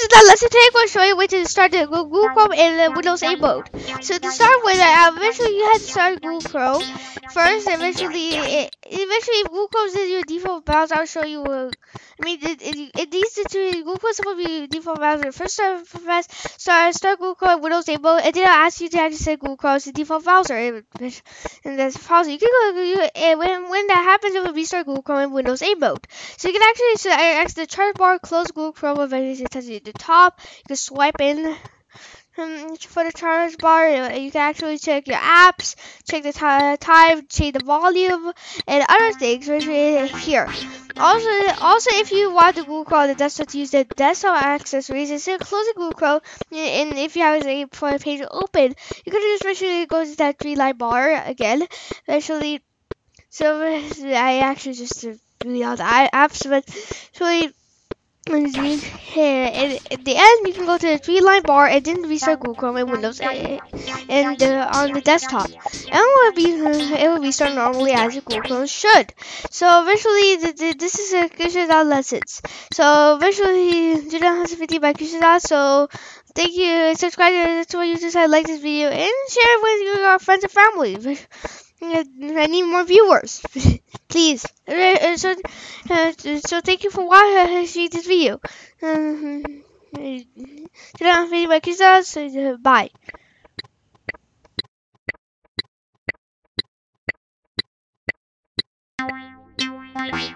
is the lesson today. I'm going to show you where to start the Google Chrome in the Windows 8 mode. So to start with, uh, eventually you have to start Google Chrome first. Eventually, it, eventually Google Chrome is your default browser. I'll show you. Uh, I mean, it, it, it needs to be Google Chrome to be default browser. First, start first, start start Google Chrome Windows 8 mode, and then I'll ask you to actually set Google Chrome as the default browser. And, and that's browser. You can go. You, and when when that happens, it will restart Google Chrome in Windows 8 mode. So you can actually so I the charms bar, close Google Chrome, eventually it tells you the top. You can swipe in for the charms bar. You can actually check your apps, check the time, change the volume, and other things right here. Also, also if you want the Google Chrome the desktop to use the desktop accessories, instead of closing Google Chrome, and if you have a page open, you can just actually go to that three line bar again. Eventually, so I actually just uh, really all the apps, but actually and at the end, you can go to the three line bar and then restart Google Chrome and Windows and uh, on the desktop. And it will be it will restart normally as Google Chrome should. So eventually, the, the, this is a Krishna Das lessons. So eventually, Judah has 50 by Krishna Das. So thank you, subscribe to my YouTube channel, like this video, and share it with your friends and family. I need more viewers. Please. Uh, so, uh, uh, so thank you for watching uh, this video. Today I'm video by Kizaz, so uh, bye. Bye.